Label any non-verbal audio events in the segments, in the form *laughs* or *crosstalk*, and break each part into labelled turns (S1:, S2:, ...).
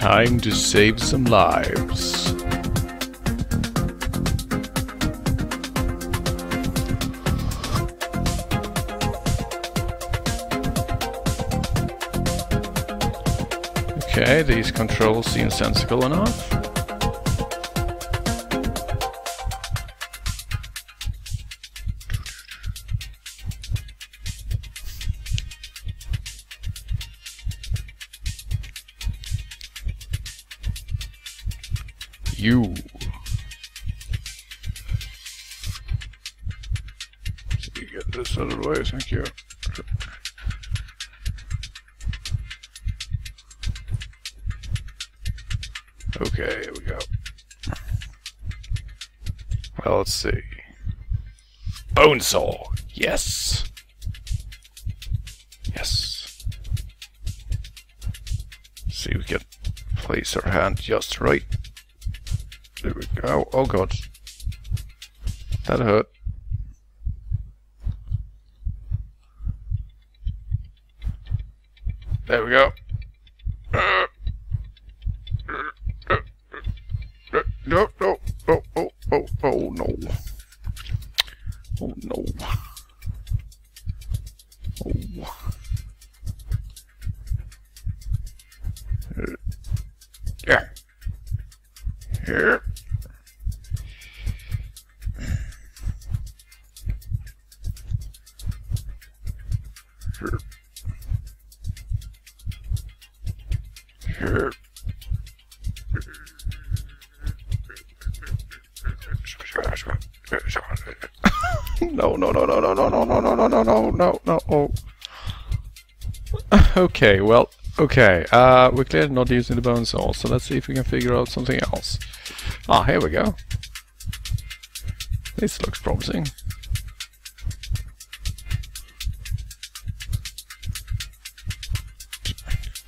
S1: Time to save some lives. Okay, these controls seem sensible enough. Saw. Yes. Yes. See, we can place our hand just right. There we go. Oh god. That hurt. Yeah. Here. Okay, well, okay. Uh, we're clearly not using the bone saw, so let's see if we can figure out something else. Ah, here we go. This looks promising.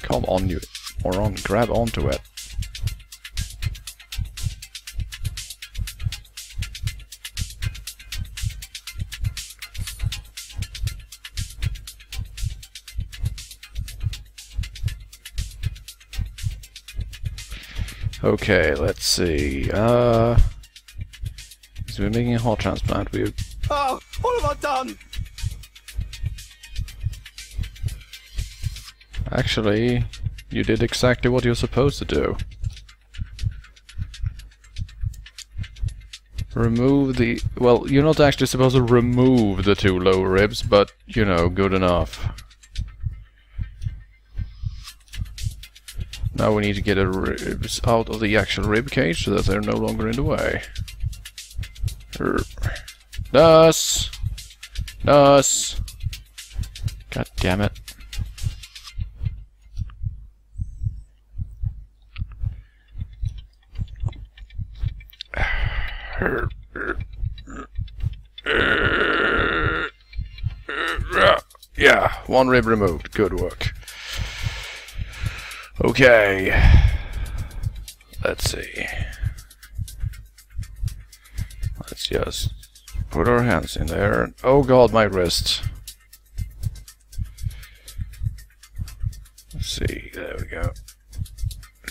S1: Come on, you moron, grab onto it. Okay, let's see. Uh, so we're making a heart transplant. We
S2: Oh, what have I done?
S1: actually, you did exactly what you're supposed to do. Remove the. Well, you're not actually supposed to remove the two lower ribs, but you know, good enough. Now we need to get the ribs out of the actual rib cage so that they're no longer in the way. Nurse! Nurse! God damn it. *sighs* Yeah, one rib removed. Good work. Okay. Let's see. Let's just put our hands in there. Oh god, my wrist. Let's see. There we go.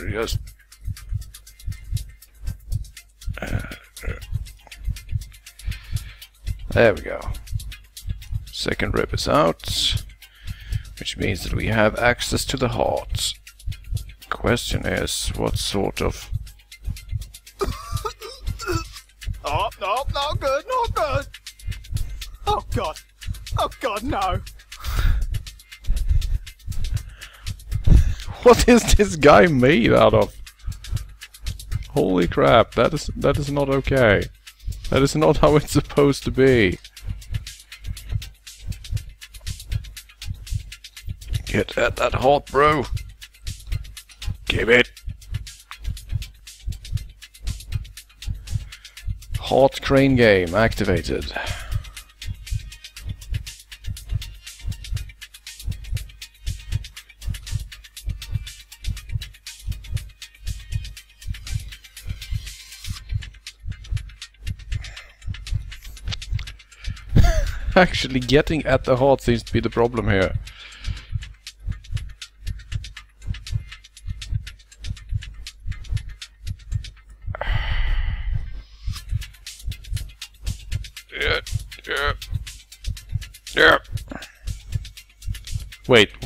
S1: Just. Uh, there we go. Second rib is out, which means that we have access to the heart. Question is, what sort of...
S2: Oh, no, not good, not good. Oh, God. Oh, God, no. *laughs*
S1: What is this guy made out of? Holy crap, that is that is not okay. That is not how it's supposed to be. Get at that hot, bro. Give it. Heart crane game activated. *laughs* Actually getting at the heart seems to be the problem here.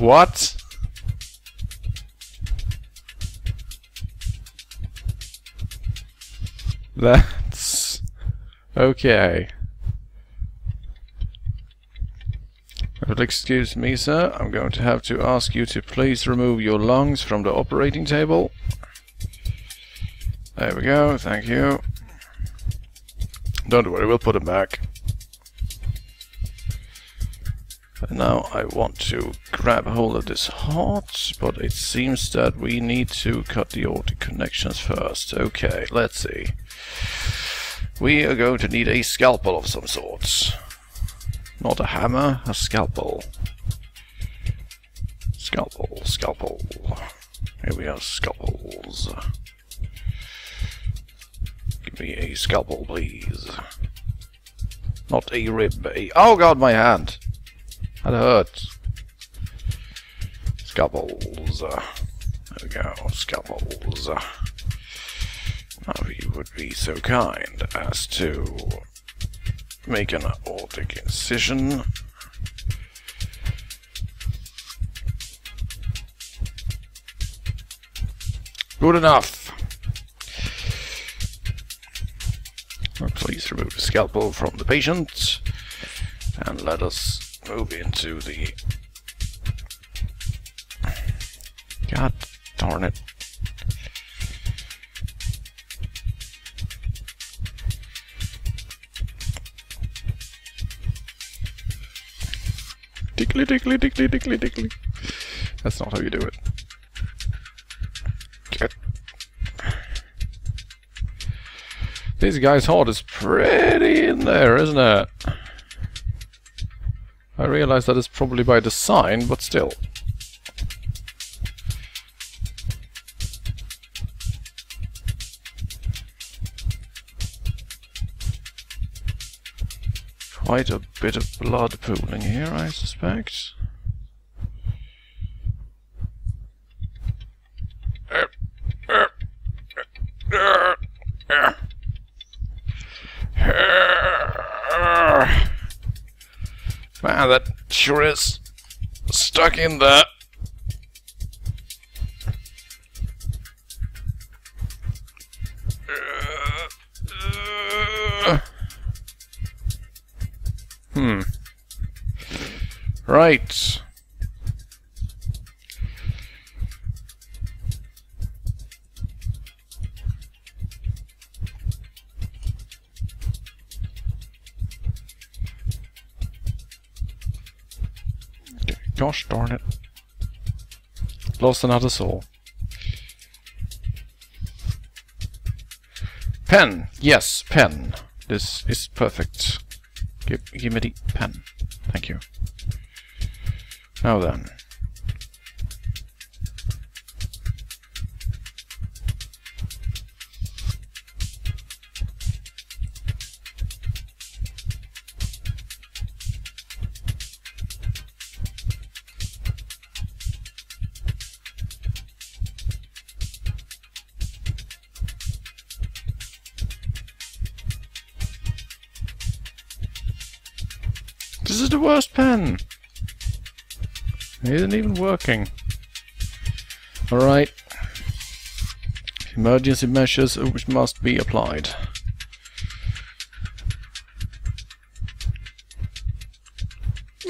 S1: What? That's... Okay. Excuse me, sir. I'm going to have to ask you to please remove your lungs from the operating table. There we go. Thank you. Don't worry, we'll put them back. And now I want to grab hold of this heart, but it seems that we need to cut the aortic connections first. Okay, let's see. We are going to need a scalpel of some sorts. Not a hammer, a scalpel. Scalpel, scalpel. Here we have scalpels. Give me a scalpel, please. Not a rib, a... Oh god, my hand! That hurts. Uh, there we go. Uh, now if you would be so kind as to make an aortic incision. Good enough. Please remove the scalpel from the patient and let us move into the... darn it. Tickly, tickly, tickly, tickly, tickly. That's not how you do it. Get. This guy's heart is pretty in there, isn't it? I realize that is probably by design, but still. Quite a bit of blood pooling here, I suspect. Man, that sure is stuck in there. Right. Gosh darn it. Lost another soul. Pen! Yes, pen. This is perfect. Give, give me the pen. Thank you. Now then. This is the worst pen! It isn't even working. Alright. Emergency measures which must be applied.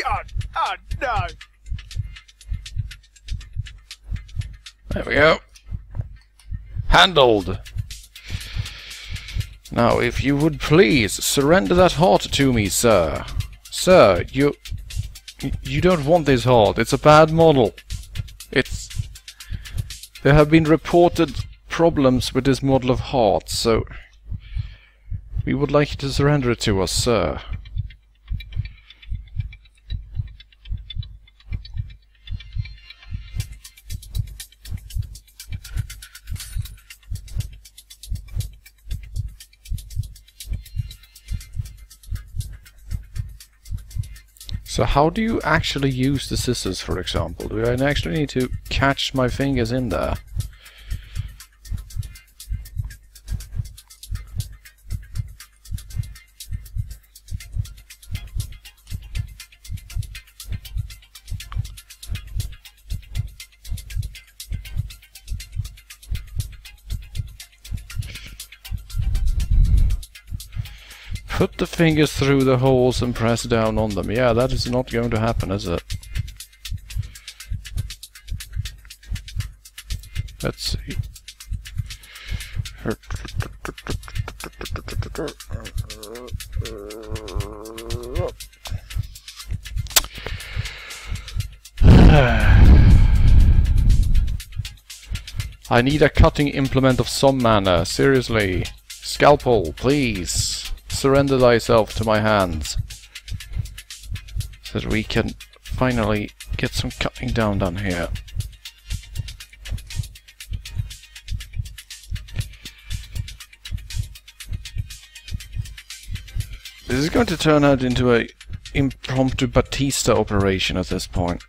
S2: Oh, oh no!
S1: There we go. Handled! Now, if you would please surrender that heart to me, sir. Sir, you... You don't want this heart. It's a bad model. It's... There have been reported problems with this model of heart, so... We would like you to surrender it to us, sir. So how do you actually use the scissors, for example? Do I actually need to catch my fingers in there? Put the fingers through the holes and press down on them. Yeah, that is not going to happen, is it? Let's see. *sighs* I need a cutting implement of some manner, seriously. Scalpel, please. Surrender thyself to my hands. So that we can finally get some cutting down down here. This is going to turn out into a impromptu Batista operation at this point.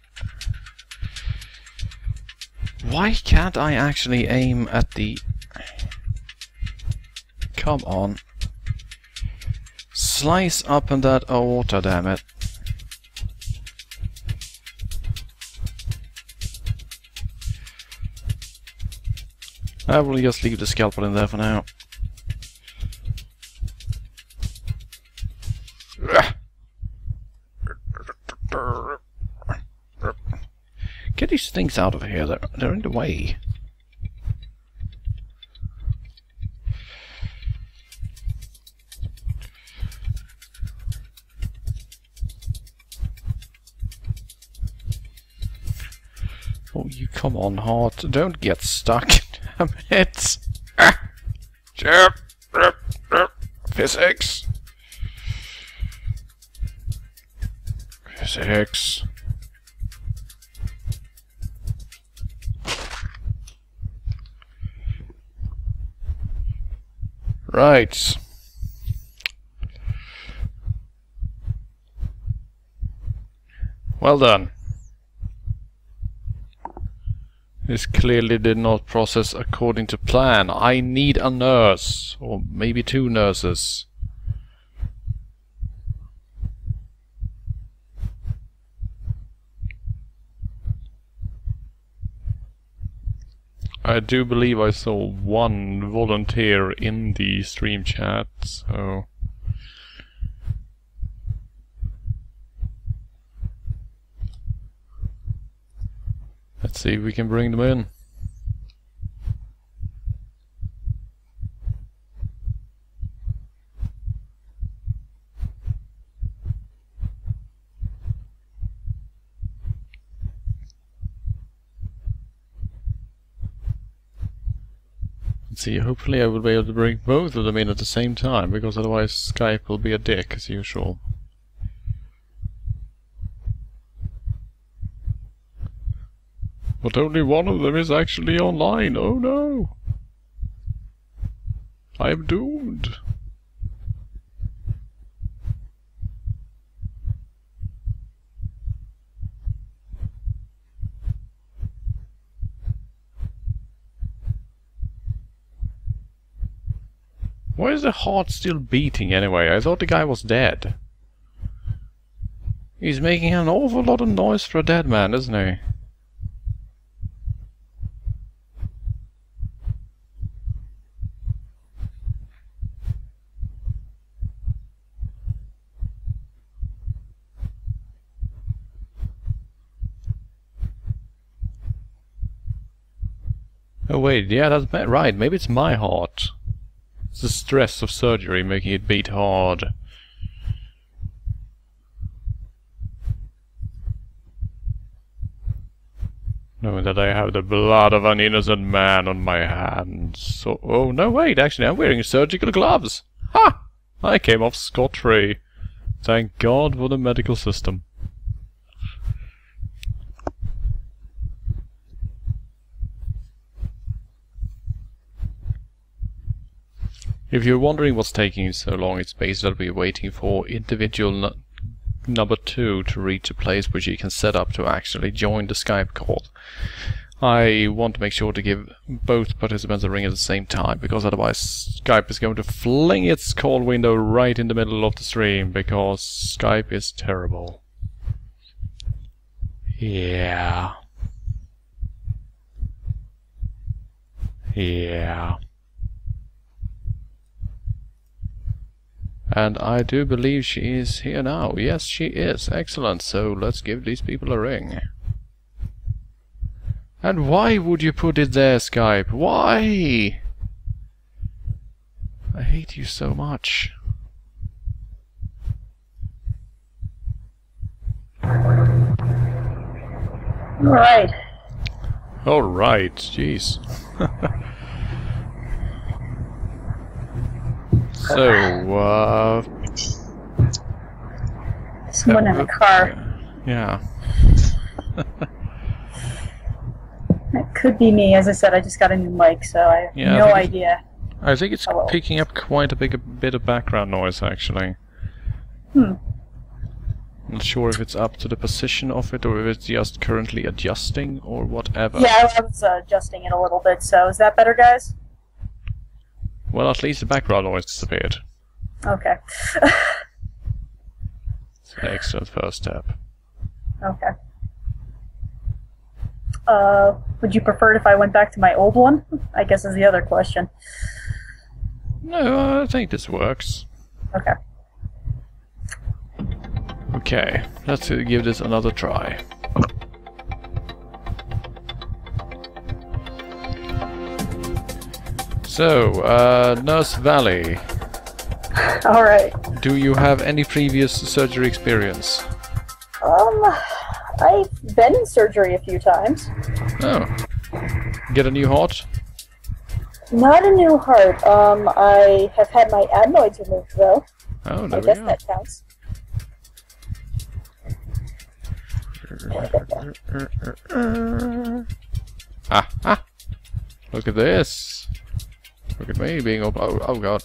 S1: Why can't I actually aim at the... Come on. Slice up in that oh, aorta, damn it. I will just leave the scalpel in there for now. Get these things out of here. They're, they're in the way. Oh, you come on, heart. Don't get stuck. Damn it. Physics. Physics. Right. Well done. This clearly did not process according to plan. I need a nurse. Or maybe two nurses. I do believe I saw one volunteer in the stream chat, so... Let's see if we can bring them in. Let's see, hopefully I will be able to bring both of them in at the same time, because otherwise Skype will be a dick, as usual. But only one of them is actually online, oh no! I am doomed! Why is the heart still beating anyway? I thought the guy was dead. He's making an awful lot of noise for a dead man, isn't he? Oh wait, yeah, that's right. Maybe it's my heart. It's the stress of surgery making it beat hard. Knowing that I have the blood of an innocent man on my hands. So, oh no, wait, actually I'm wearing surgical gloves. Ha! I came off scot-free. Thank God for the medical system. If you're wondering what's taking so long, it's basically we're waiting for individual number two to reach a place which you can set up to actually join the Skype call. I want to make sure to give both participants a ring at the same time, because otherwise Skype is going to fling its call window right in the middle of the stream, because Skype is terrible. Yeah. Yeah. And I do believe she is here now. Yes, she is. Excellent. So let's give these people a ring. And why would you put it there, Skype? Why? I hate you so much.
S3: All right.
S1: Alright, jeez. *laughs* so, uh,
S3: Someone in a car.
S1: yeah.
S3: that could be me. As I said, I just got a new mic, so I have
S1: Yeah,
S3: no
S1: it's-
S3: idea.
S1: I think it's
S3: Hello.
S1: picking up quite a big a bit of background noise, actually.
S3: Hmm.
S1: Not sure if it's up to the position of it or if it's just currently adjusting or whatever.
S3: Yeah, I was uh, adjusting it a little bit. So is that better, guys?
S1: Well, at least the background noise disappeared.
S3: Okay.
S1: It's an excellent first step.
S3: okay. Uh, would you prefer it if I went back to my old one? I guess is the other question.
S1: No, I think this works.
S3: Okay.
S1: Okay, let's give this another try. So, uh, Nurse Valley, *laughs*
S3: All right.
S1: do you have any previous surgery experience?
S3: Um, I've been in surgery a few times.
S1: Oh. Get a new heart?
S3: Not a new heart. Um, I have had my adenoids removed though.
S1: Oh,
S3: I
S1: there we
S3: guess
S1: go.
S3: that counts.
S1: Ah, ah! Look at this! Look at me being up. Oh, oh god.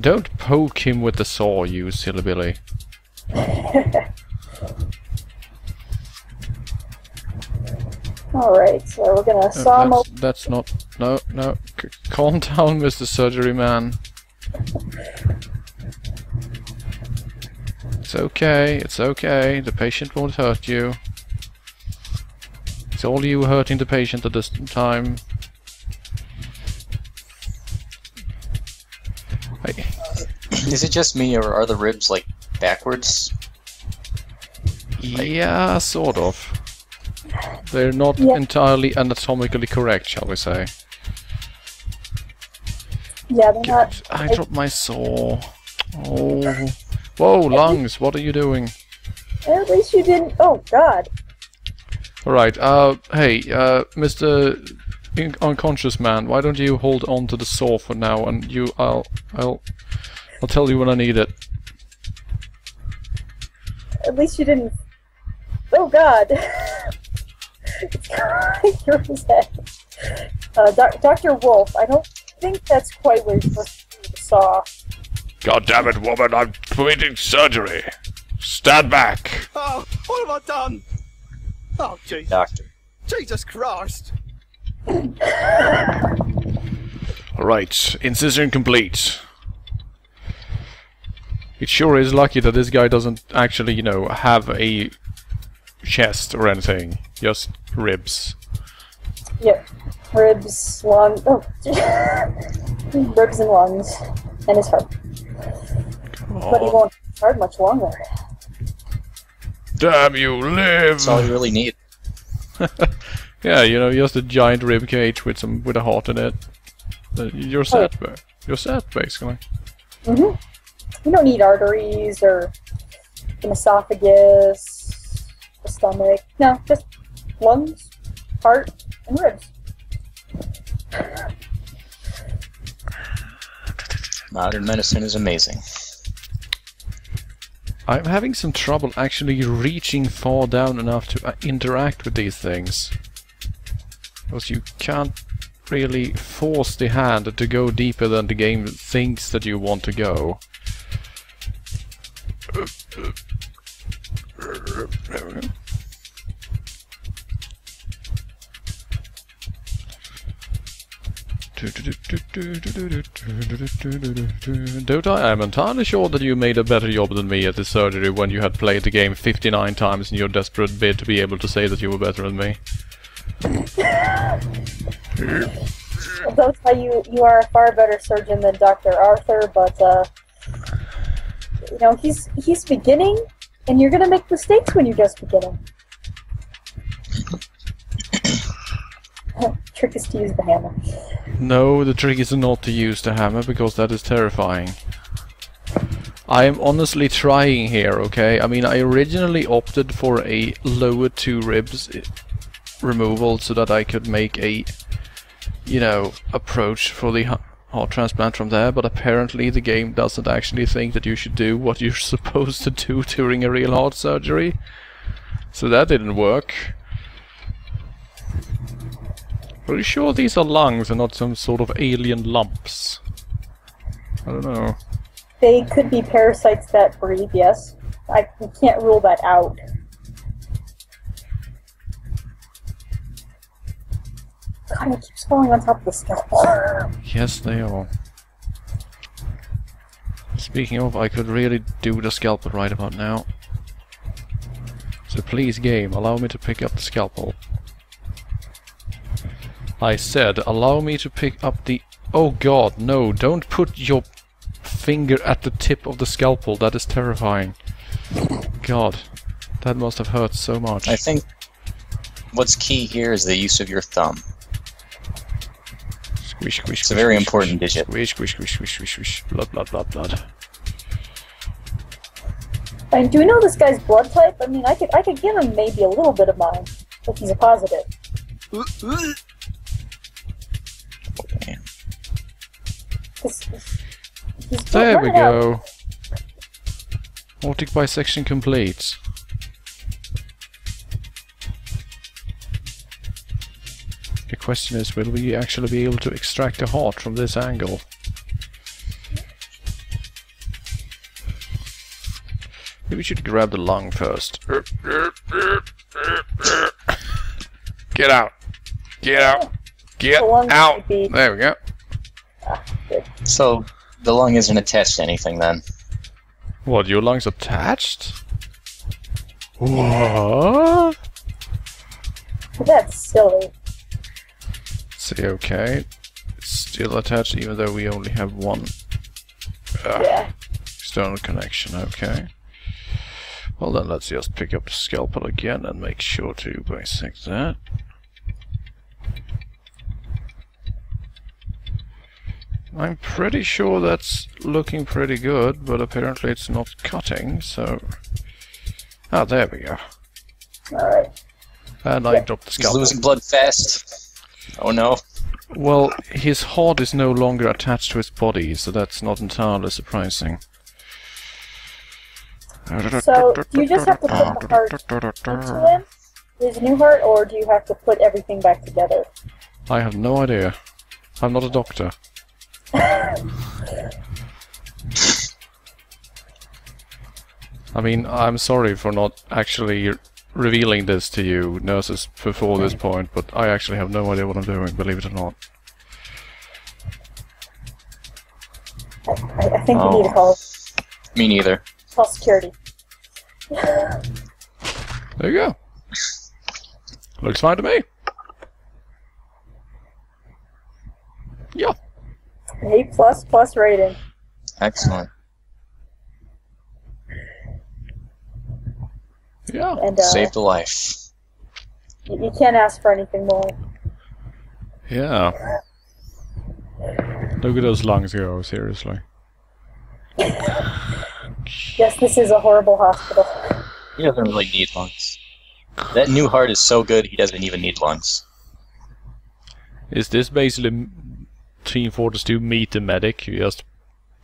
S1: Don't poke him with the saw, you silly Billy. *laughs*
S3: All right, so we're gonna
S1: Uh,
S3: saw him
S1: that's, that's not. No, no. C- calm *laughs* down, Mr. Surgery Man. It's okay, it's okay. The patient won't hurt you. It's all you hurting the patient at this time.
S4: Is it just me, or are the ribs like backwards?
S1: yeah, sort of. They're not
S3: Yeah.
S1: entirely anatomically correct, shall we say.
S3: Yeah, they're not.
S1: I dropped my saw. Oh. Whoa, lungs, what are you doing?
S3: At least you didn't. Oh God.
S1: Alright, uh, hey, uh, Mr. In- unconscious man, why don't you hold on to the saw for now and you, I'll, I'll, I'll tell you when I need it.
S3: At least you didn't. Oh God. it's going through his head. Uh, doc- Doctor Wolfe. I don't think that's quite where you're supposed to do the saw.
S1: God damn it, woman, I'm permitting surgery. Stand back.
S2: Oh, what have I done? Oh, Jesus.
S4: Doctor.
S2: Jesus Christ.
S1: Alright, incision complete. It sure is lucky that this guy doesn't actually, you know, have a chest or anything. Just ribs.
S3: Yep. Ribs, lungs. Oh. *laughs* Ribs and lungs, and his heart. But he won't hurt much longer.
S1: damn you, live!
S4: That's all you really need. *laughs*
S1: Yeah, you know, just a giant rib cage with some with a heart in it. Uh, You're set, ba- you're set, basically.
S3: hmm You don't need arteries or an esophagus, a stomach. No, just lungs, heart, and ribs.
S4: Modern medicine is amazing.
S1: I'm having some trouble actually reaching far down enough to uh, interact with these things. Because you can't really force the hand to go deeper than the game thinks that you want to go. I? I'm entirely sure that you made a better job than me at the surgery when you had played the game 59 times in your desperate bid to be able to say that you were better than me.
S3: That's why you you are a far better surgeon than Dr. Arthur, but uh, you know, he's he's beginning, and you're gonna make mistakes when you're just beginning. *coughs* Trick is to use the hammer.
S1: No, the trick is not to use the hammer because that is terrifying. I am honestly trying here, okay? I mean, I originally opted for a lower two ribs removal so that I could make a, you know, approach for the heart transplant from there, but apparently the game doesn't actually think that you should do what you're *laughs* supposed to do during a real heart surgery. So that didn't work. You sure these are lungs and not some sort of alien lumps? I don't know.
S3: They could be parasites that breathe. Yes, I can't rule that out. God, it keeps falling on top of the scalpel.
S1: Yes, they are. Speaking of, I could really do the scalpel right about now. So please, game, allow me to pick up the scalpel. I said, allow me to pick up the... Oh god, no, don't put your finger at the tip of the scalpel, that is terrifying. God, that must have hurt so much.
S4: I think what's key here is the use of your thumb.
S1: Squish, squish,
S4: It's a very
S1: squish,
S4: important
S1: squish,
S4: digit.
S1: Squish, squish, squish, squish, squish, squish. Blood, blood, blood, blood.
S3: And do we know this guy's blood type? I mean, I could I could give him maybe a little bit of mine if he's a positive.
S4: Man.
S3: 'Cause he's- he's
S1: There we
S3: running out.
S1: go. Bisection complete. The question is, will we actually be able to extract a heart from this angle? Maybe we should grab the lung first. Get out! Get out! Get
S3: The
S1: out! There we go.
S4: So the lung isn't attached to anything then.
S1: What, your lungs attached? What?
S3: That's silly.
S1: See, okay. It's still attached even though we only have one uh,
S3: Yeah.
S1: external connection, okay. Well then let's just pick up the scalpel again and make sure to bisect that. I'm pretty sure that's looking pretty good, but apparently it's not cutting, so... Ah, there we go.
S3: Alright.
S1: And I
S3: Yeah.
S1: dropped the scalpel.
S4: He's
S1: scalpel.
S4: losing blood fast. Oh no.
S1: Well, his heart is no longer attached to his body, so that's not entirely surprising.
S3: So, do you just have to put the heart into him? His new heart, or do you have to put everything back together?
S1: I have no idea. I'm not a doctor. *laughs* I mean, I'm sorry for not actually revealing this to you, nurses, before this point, but I actually have no idea what I'm doing, believe it or not.
S3: I, I think we need to
S4: Oh.
S3: call,
S4: Me neither.
S3: call security.
S1: There you go. Looks fine to me. Yeah.
S3: A plus plus rating.
S4: Excellent.
S1: Yeah.
S3: And uh,
S4: Saved a life.
S3: you, you can't ask for anything more.
S1: Yeah. Look at those lungs go, seriously.
S3: Yes, this is a horrible hospital.
S4: He doesn't really need lungs. That new heart is so good, he doesn't even need lungs.
S1: Is this basically Team Fortress 2 Meet the Medic? You just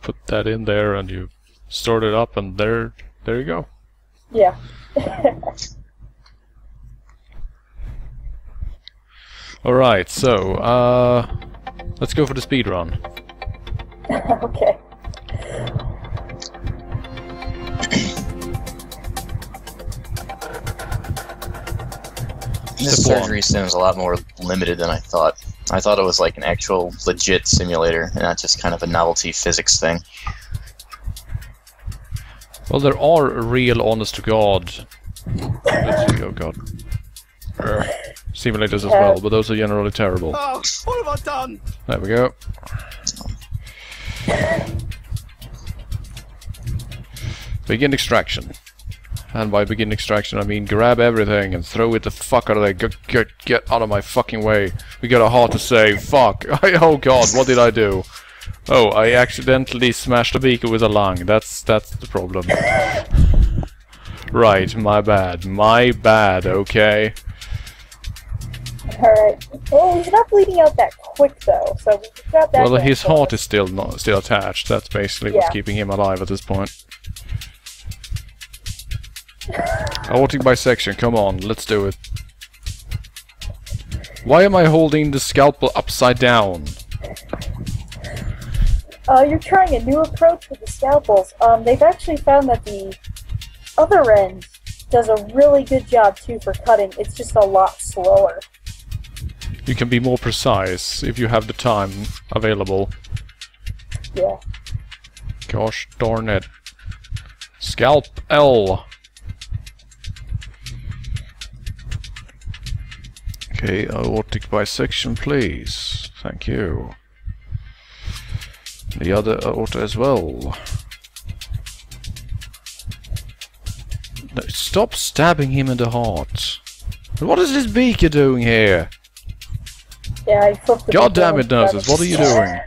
S1: put that in there and you start it up and there there you go.
S3: Yeah. *laughs*
S1: Alright, so uh let's go for the speed run. *laughs*
S3: okay.
S4: This
S1: Step one.
S4: surgery seems a lot more limited than I thought. I thought it was like an actual legit simulator, and not just kind of a novelty physics thing.
S1: Well there are real honest to god oh god. Simulators as well, but those are generally terrible.
S2: Oh, what have I done?
S1: There we go. Begin extraction. And by begin extraction, I mean grab everything and throw it the fuck out of there. Get, get, get out of my fucking way. We got a heart to save. Fuck. *laughs* oh god, what did I do? Oh, I accidentally smashed a beaker with a lung. That's that's the problem. right, my bad. My bad, okay?
S3: Alright. Well, he's not bleeding out that quick, though, so we grab that
S1: Well, his heart is still not still attached. That's basically what's keeping him alive at this point. Aortic bisection, come on, let's do it. Why am I holding the scalpel upside down?
S3: Uh, you're trying a new approach with the scalpels. Um, they've actually found that the other end does a really good job too for cutting. It's just a lot slower.
S1: You can be more precise if you have the time available.
S3: Yeah.
S1: Gosh darn it. Scalp L. Okay, aortic bisection, please. Thank you. The other uh, aorta as well. No, stop stabbing him in the heart. What is this beaker doing here?
S3: Yeah, I flipped it.
S1: God damn it, nurses, what are you doing?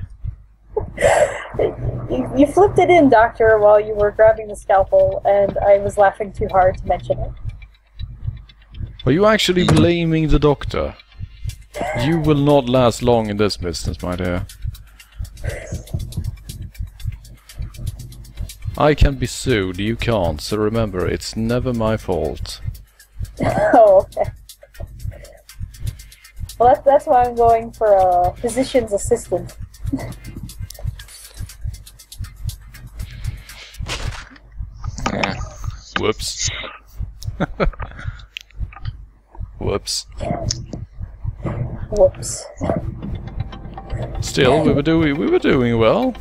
S3: You, *laughs* you flipped it in, Doctor, while you were grabbing the scalpel, and I was laughing too hard to mention it.
S1: Are you actually blaming the doctor? You will not last long in this business, my dear. I can be sued, you can't, so remember, it's never my fault. *laughs*
S3: oh, okay. Well, that's, that's why I'm going for a physician's assistant. *laughs*
S4: Yeah. *laughs*
S1: Whoops. Whoops.
S3: Whoops.
S1: Still, we were doing we were doing well.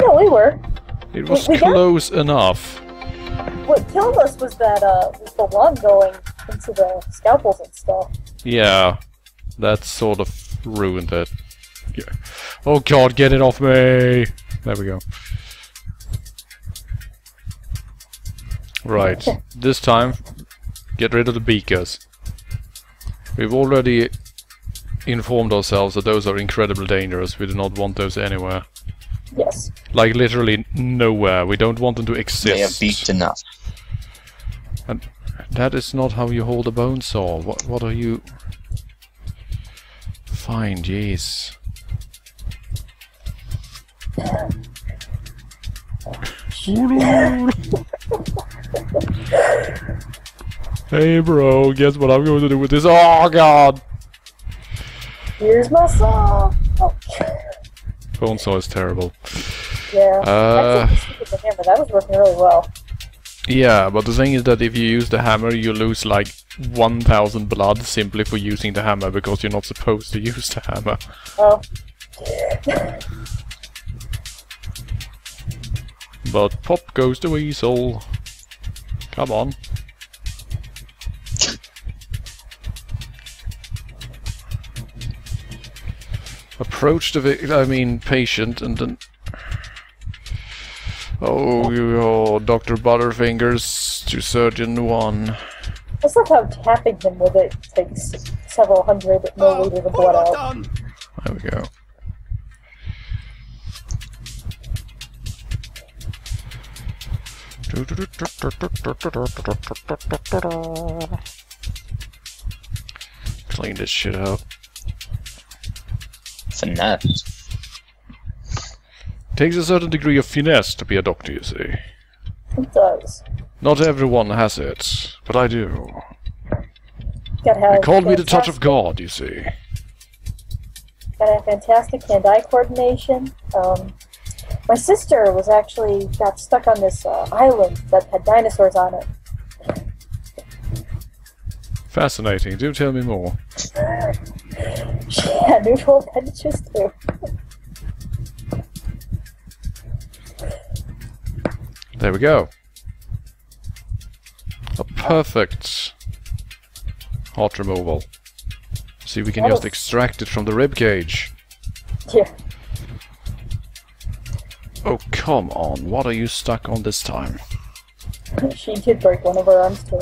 S3: Yeah, we were.
S1: It was
S3: We- we got-
S1: close enough.
S3: What killed us was that, uh, was the lung going into the scalpels and stuff.
S1: Yeah, that sort of ruined it. Yeah. Oh god, get it off me! There we go. Right, *laughs* this time, get rid of the beakers. We've already informed ourselves that those are incredibly dangerous. We do not want those anywhere.
S3: Yes.
S1: Like literally nowhere. We don't want them to exist.
S4: They have beaked enough.
S1: That is not how you hold a bone saw. What what are you Fine, jeez. *laughs* hey bro, guess what I'm going to do with this? Oh god!
S3: Here's my saw! Oh,
S1: Bone saw is terrible.
S3: yeah.
S1: Uh,
S3: That's the hammer. That was working really well.
S1: Yeah, but the thing is that if you use the hammer, you lose like 1000 blood simply for using the hammer because you're not supposed to *laughs* use the hammer.
S3: Oh.
S1: But pop goes the weasel. Come on. Approach the vic- I mean patient and then Oh, you oh, Dr. Butterfingers to surgeon one.
S3: That's like how tapping him with it takes several hundred milliliters of blood out.
S2: done.
S1: There we go. Clean this shit up.
S4: Finesse.
S1: Takes a certain degree of finesse to be a doctor, you see.
S3: It does.
S1: Not everyone has it, but I do.
S3: Gotta have
S1: They called me the touch of God, you see.
S3: Got a fantastic hand-eye coordination. Um, my sister was actually got stuck on this uh, island that had dinosaurs on it.
S1: Fascinating. Do tell me more. *laughs*
S3: She had neutral appendages too.
S1: There we go. A perfect heart removal. See, we can
S3: That
S1: just
S3: was-
S1: extract it from the rib cage.
S3: Yeah.
S1: Oh, come on. What are you stuck on this time?
S3: she did break one of her arms too.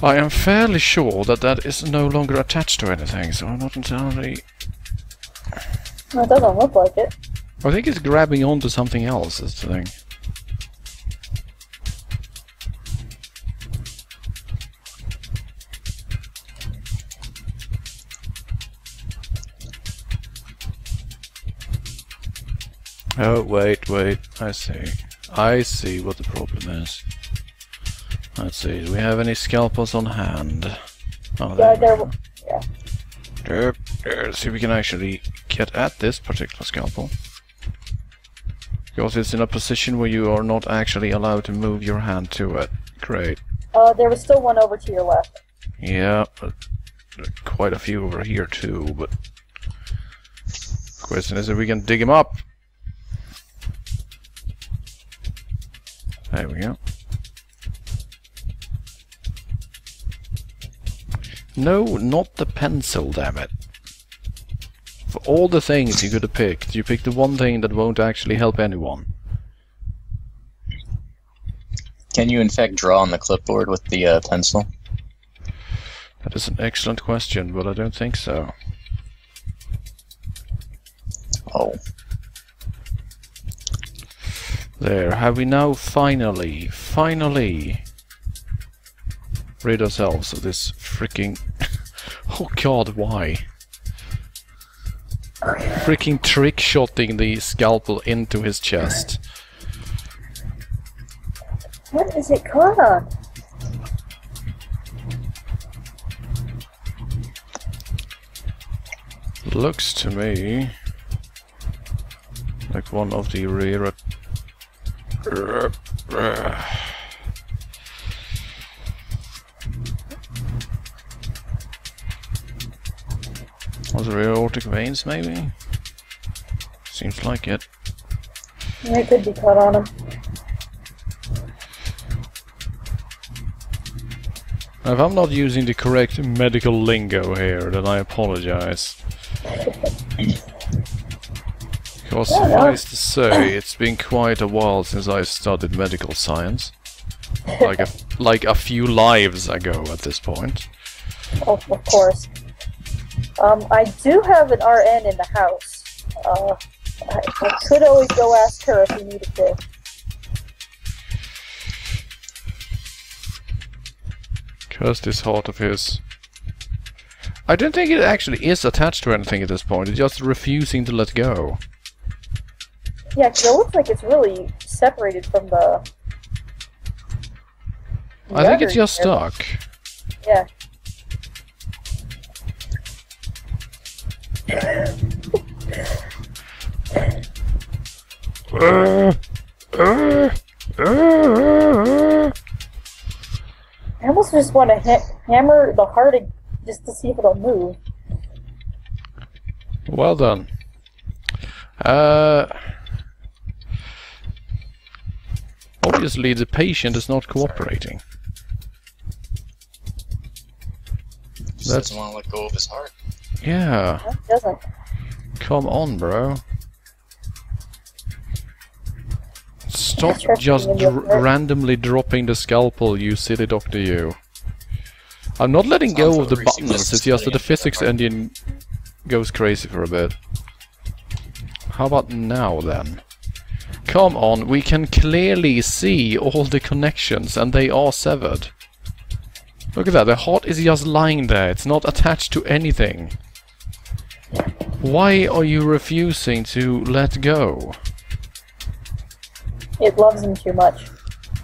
S1: I am fairly sure that that is no longer attached to anything, so I'm not entirely...
S3: Well, it doesn't look like it.
S1: I think it's grabbing onto something else, is the thing. Oh, wait, wait, I see. I see what the problem is. Let's see, do we have any scalpels on hand? Oh,
S3: Yeah,
S1: there we
S3: there.
S1: There, there, see if we can actually get at this particular scalpel. Because it's in a position where you are not actually allowed to move your hand to it. Great.
S3: Uh, there was still one over to your left.
S1: Yeah, quite a few over here too, but... Question is if we can dig him up. There we go. No, not the pencil, damn it. For all the things you could have picked, you picked the one thing that won't actually help anyone.
S4: Can you in fact draw on the clipboard with the uh, pencil?
S1: That is an excellent question, but I don't think so.
S4: Oh,
S1: There, have we now finally, finally rid ourselves of this freaking... *laughs* oh god, why? Freaking trick-shotting the scalpel into his chest.
S3: What is it called?
S1: Looks to me like one of the rear... Was it rear aortic veins, maybe? Seems like it.
S3: It could be cut on him.
S1: If I'm not using the correct medical lingo here, then I apologize. Because
S3: Yeah, no.
S1: suffice to say, it's been quite a while since I studied medical science. Like a, like a few lives ago at this point.
S3: Oh, of course. Um, I do have an RN in the house. Uh, I, I could always go ask her if you needed to.
S1: Curse this heart of his. I don't think it actually is attached to anything at this point, it's just refusing to let go.
S3: Yeah, 'cause it looks like it's really separated from the.
S1: I think it's just stuck.
S3: Yeah.
S1: Uh, uh, uh, uh.
S3: I almost just want to ha- hammer the heart ag- just to see if it'll move.
S1: Well done. Uh, obviously, the patient is not cooperating.
S4: just
S1: That's-
S4: doesn't want to let go of his heart.
S1: Yeah,
S3: No, it doesn't.
S1: come on, bro. Stop just dr- randomly dropping the scalpel, you silly doctor, you. I'm not letting go of the buttons,
S4: racist
S1: it's just that the physics
S4: part.
S1: engine goes crazy for a bit. How about now then? Come on, we can clearly see all the connections and they are severed. Look at that, the heart is just lying there, it's not attached to anything. Why are you refusing to let go?
S3: It loves him too much.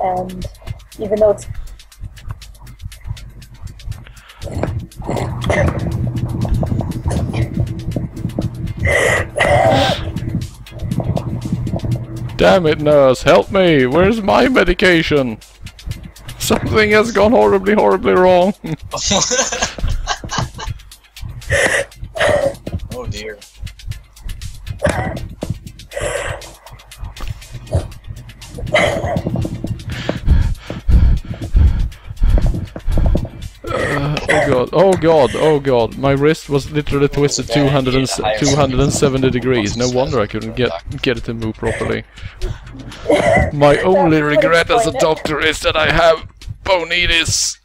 S3: And even though it's.
S1: Damn it, nurse, help me! Where's my medication? Something has gone horribly, horribly wrong. *laughs* *laughs*
S4: oh dear.
S1: Uh, god, oh god, oh god. My wrist was literally twisted 200 and, 270 degrees. No wonder I couldn't get get it to move properly. My only regret as a doctor is that I have boneitis.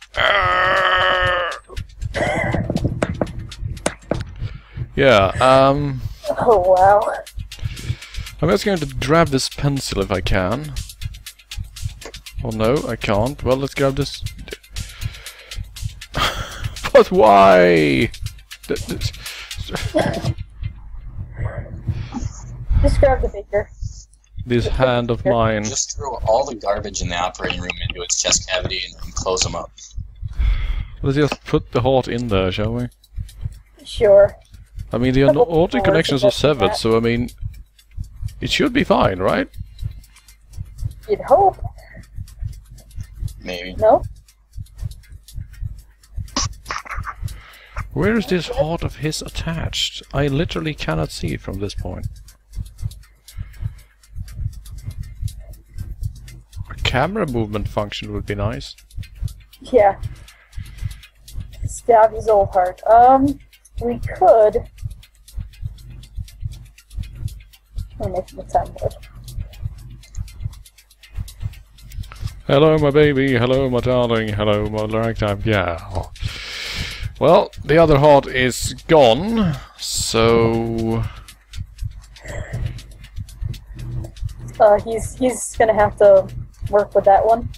S1: Arrgh. Yeah, um,
S3: Oh wow.
S1: I'm just going to grab this pencil if I can. Oh no, I can't. Well, let's grab this. *laughs* but why? Th- th-
S3: Just grab the beaker.
S1: This hand of mine.
S4: Just throw all the garbage in the operating room into its chest cavity and, and close them up.
S1: Let's just put the heart in there, shall we?
S3: Sure.
S1: I mean, the
S3: Couple
S1: auto connections are severed, so I mean, it should be fine, right?
S3: You'd hope.
S4: Maybe.
S3: No?
S1: Where is this heart of his attached? I literally cannot see it from this point. A camera movement function would be nice.
S3: Yeah. Stab his old heart. Um, we could. I'm making the time wood.
S1: Hello, my baby. Hello, my darling. Hello, my ragtime gal. Well, the other heart is gone, so
S3: Uh, he's he's gonna have to work with that one.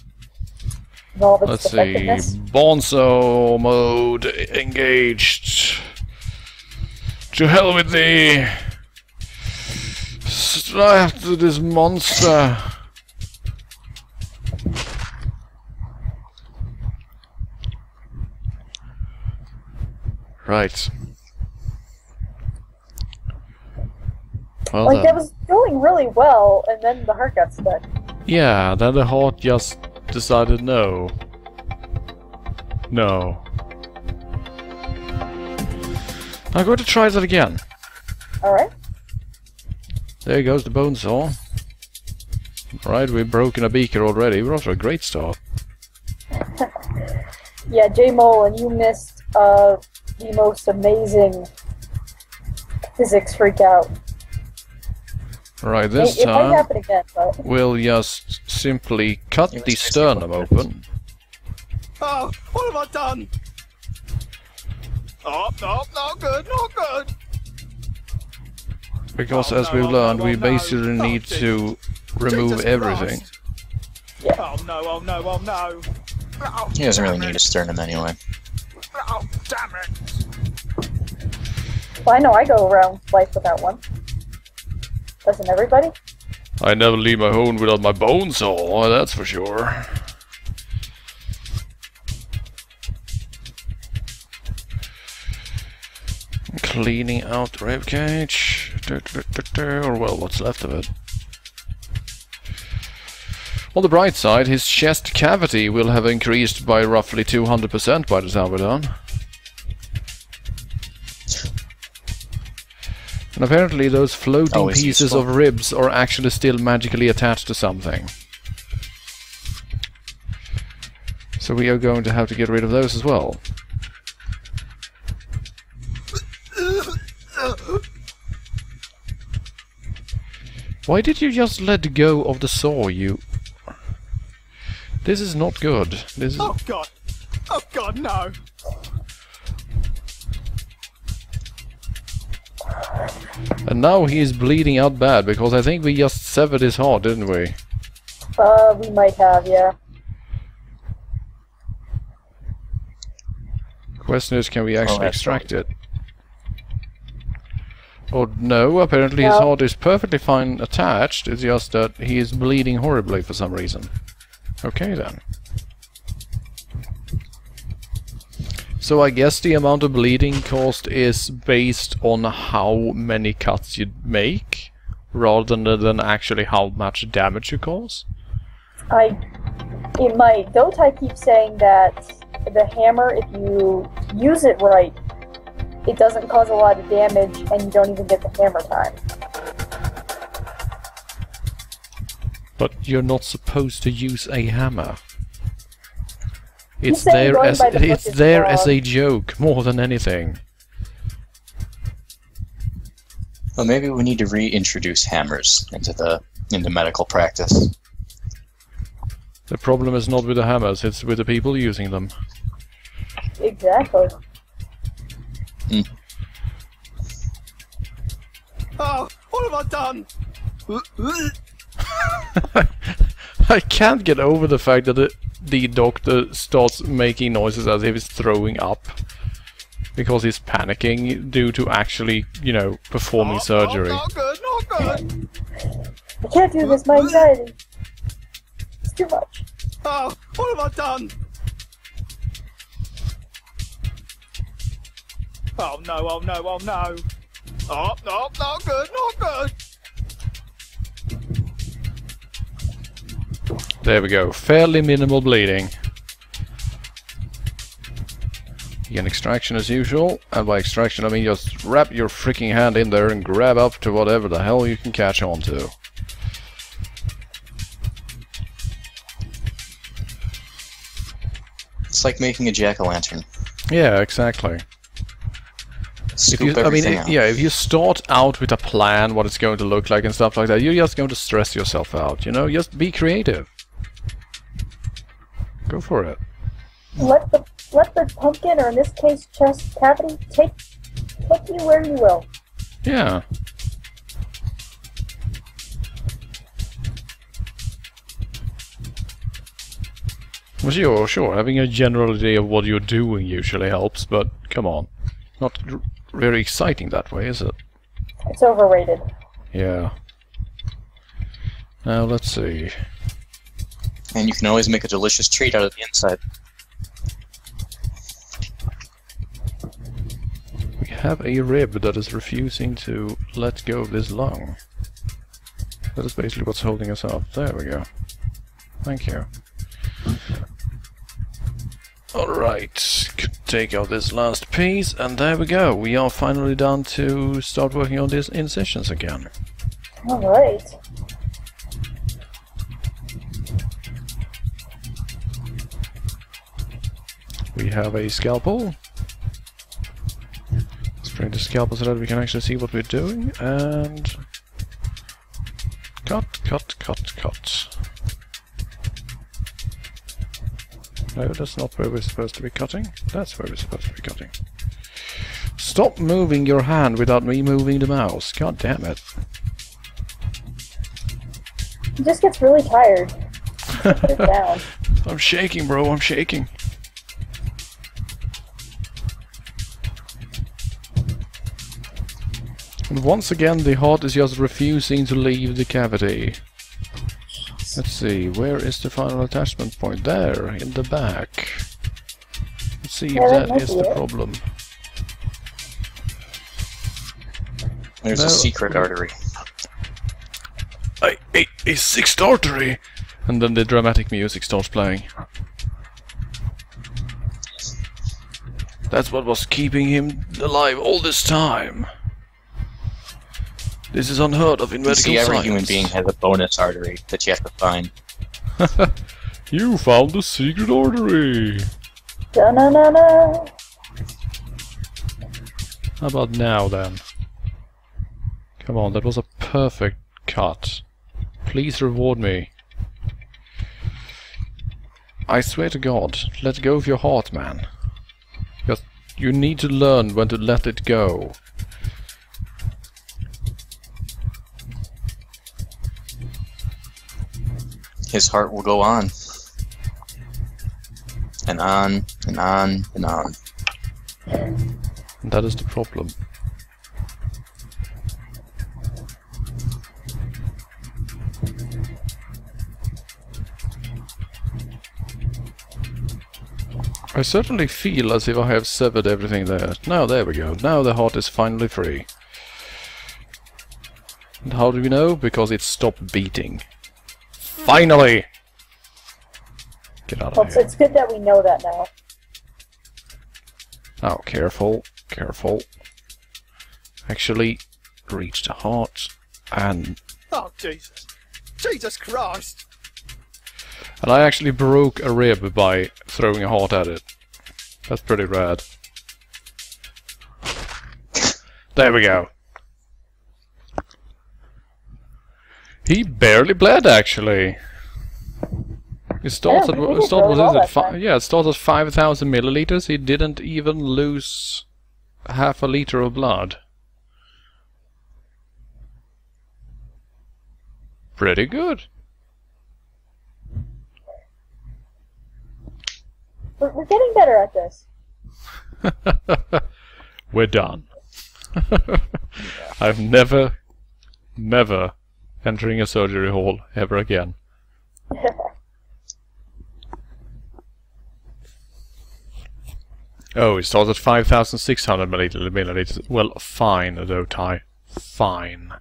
S3: And all its
S1: let's see. Bonzo mode engaged. To hell with thee. Strike to this monster. Right. Well
S3: Like that was going really well, and then the heart got stuck.
S1: Yeah, then the heart just decided no. No. I'm going to try that again.
S3: All right.
S1: There goes the bone saw. Right, we've broken a beaker already. We're off to a great start. *laughs*
S3: Yeah, J Mole, and you missed uh the most amazing physics freak out.
S1: Right, this
S3: it might
S1: time
S3: happen again, but
S1: we'll just simply cut the sternum open.
S2: Oh, what have I done? Oh, no, not good, not good.
S1: Because
S2: Oh,
S1: as we've
S2: oh,
S1: learned, we
S2: oh,
S1: basically
S2: Oh,
S1: need to remove everything.
S3: Yeah.
S2: Oh no, oh no, oh no. Oh,
S4: He doesn't really need a sternum anyway.
S2: Oh, damn it.
S3: well, I know I go around life without one. Doesn't everybody?
S1: I never leave my home without my bone saw, oh, that's for sure. Cleaning out the ribcage. Du- du- du- du, Or well, what's left of it. On the bright side, his chest cavity will have increased by roughly 200% by the time we're done. And apparently those floating
S4: Always
S1: pieces of ribs are actually still magically attached to something. So we are going to have to get rid of those as well. Why did you just let go of the saw, you... This is not good. This is...
S2: Oh god. Oh god, no.
S1: And now he is bleeding out bad, because I think we just severed his heart, didn't we?
S3: Uh, we might have, yeah.
S1: Question is, can we actually
S4: that's
S1: extract it? Oh no, apparently his heart is perfectly fine attached, it's just that he is bleeding horribly for some reason. Okay then. So I guess the amount of bleeding caused is based on how many cuts you make, rather than, than actually how much damage you cause?
S3: I. in my might. I keep saying that the hammer, if you use it right, it doesn't cause a lot of damage, and you don't even get the hammer time.
S1: But you're not supposed to use a hammer. It's there as
S3: the
S1: it's
S3: is
S1: there as a joke more than anything.
S4: Well, maybe we need to reintroduce hammers into the into medical practice.
S1: The problem is not with the hammers, it's with the people using them.
S3: Exactly.
S2: Oh, what have I done? *laughs*
S1: I can't get over the fact that the, the doctor starts making noises as if he's throwing up. Because he's panicking due to actually, you know, performing
S2: Oh,
S1: surgery.
S2: Oh, not good, not good.
S3: I can't do this. My anxiety. It's too much.
S2: Oh, what have I done? Oh no, oh no, oh no. Oh, no, not good, not good.
S1: There we go. Fairly minimal bleeding. Again, extraction as usual. And by extraction, I mean just wrap your freaking hand in there and grab up to whatever the hell you can catch on to.
S4: It's like making a jack o' lantern.
S1: Yeah, exactly. If
S4: Scoop
S1: you, I mean, if-
S4: out.
S1: yeah, if you start out with a plan, what it's going to look like and stuff like that, you're just going to stress yourself out. You know, just be creative. Go for it.
S3: Let the let the pumpkin, or in this case, chest cavity, take take you where you will.
S1: Yeah. Well, sure, sure. Having a general idea of what you're doing usually helps, but come on. Not r- very exciting that way, is it?
S3: It's overrated.
S1: Yeah. Now, let's see.
S4: And you can always make a delicious treat out of the inside.
S1: We have a rib that is refusing to let go of this lung. That is basically what's holding us up. There we go. Thank you. Alright, could take out this last piece, and there we go. We are finally done to start working on these incisions again.
S3: All right.
S1: We have a scalpel. Let's bring the scalpel so that we can actually see what we're doing, and... Cut, cut, cut, cut. No, that's not where we're supposed to be cutting. That's where we're supposed to be cutting. Stop moving your hand without me moving the mouse. God damn it.
S3: He just gets really tired. *laughs* Down.
S1: I'm shaking, bro. I'm shaking. And once again, the heart is just refusing to leave the cavity. Let's see, where is the final attachment point? There, in the back. Let's see if
S3: Yeah, that
S1: that
S3: might
S1: is
S3: be
S1: the
S3: it.
S1: problem.
S4: There's
S1: No.
S4: a secret artery.
S1: A, a, a sixth artery! And then the dramatic music starts playing. That's what was keeping him alive all this time. This is unheard of in
S4: You
S1: medical
S4: see, every
S1: science.
S4: human being has a bonus artery that you have to find. *laughs*
S1: You found the secret artery!
S3: Da na na na.
S1: How about now then? Come on, that was a perfect cut. Please reward me. I swear to God, let go of your heart, man. Just, you need to learn when to let it go.
S4: His heart will go on. And on, and on, and on.
S1: That is the problem. I certainly feel as if I have severed everything there. Now, there we go. Now the heart is finally free. And how do we know? Because it stopped beating. Finally! Get out of
S3: it's,
S1: here.
S3: it's good that we know that now.
S1: Oh, careful, careful. Actually, reach the heart, and
S2: Oh, Jesus. Jesus Christ.
S1: And I actually broke a rib by throwing a heart at it. That's pretty rad. There we go. He barely bled, actually. It starts
S3: Yeah,
S1: at,
S3: he
S1: it
S3: did
S1: starts,
S3: really
S1: what is
S3: well
S1: it?
S3: that
S1: Fi-
S3: time.
S1: yeah, it starts at 5,000 milliliters. He didn't even lose half a liter of blood. Pretty good.
S3: We're, we're getting better at this. *laughs*
S1: We're done. *laughs* I've never, never entering a surgery hall ever again. *laughs* Oh, it starts at 5,600 milliliters. milliliters. Well, fine, though, Ty. Fine.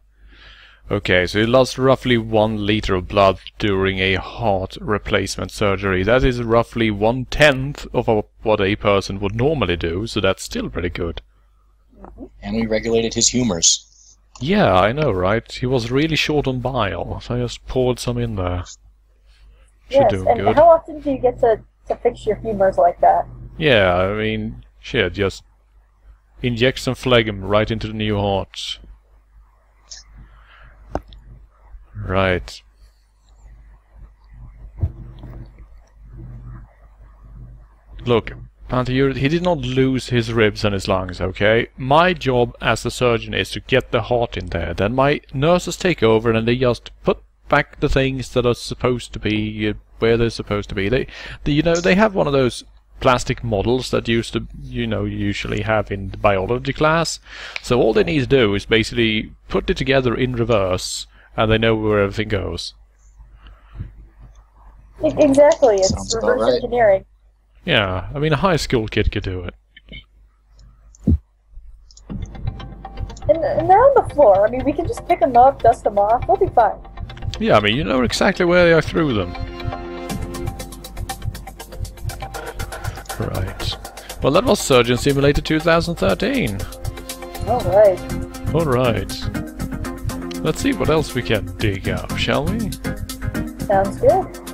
S1: Okay, so he lost roughly one liter of blood during a heart replacement surgery. That is roughly one tenth of a, what a person would normally do, so that's still pretty good.
S4: And we regulated his humors.
S1: Yeah, I know, right? He was really short on bile, so I just poured some in there. Should
S3: yes,
S1: do
S3: and
S1: good.
S3: how often do you get to, to fix your humors like that?
S1: Yeah, I mean, shit, just inject some phlegm right into the new heart. Right. Look, Panther, you- he did not lose his ribs and his lungs, okay? My job as a surgeon is to get the heart in there. Then my nurses take over and they just put back the things that are supposed to be uh, where they're supposed to be. They, they, you know, they have one of those plastic models that used to, you know, usually have in the biology class. So all they need to do is basically put it together in reverse, and they know where everything goes.
S3: Exactly, it's
S4: Sounds
S3: reverse
S4: right.
S3: engineering.
S1: Yeah, I mean, a high school kid could do it.
S3: And, and they're on the floor. I mean, we can just pick them up, dust them off. We'll be fine.
S1: Yeah, I mean, you know exactly where I threw them. Right. Well, that was Surgeon Simulator 2013.
S3: All right.
S1: Alright. Let's see what else we can dig up, shall we?
S3: Sounds good.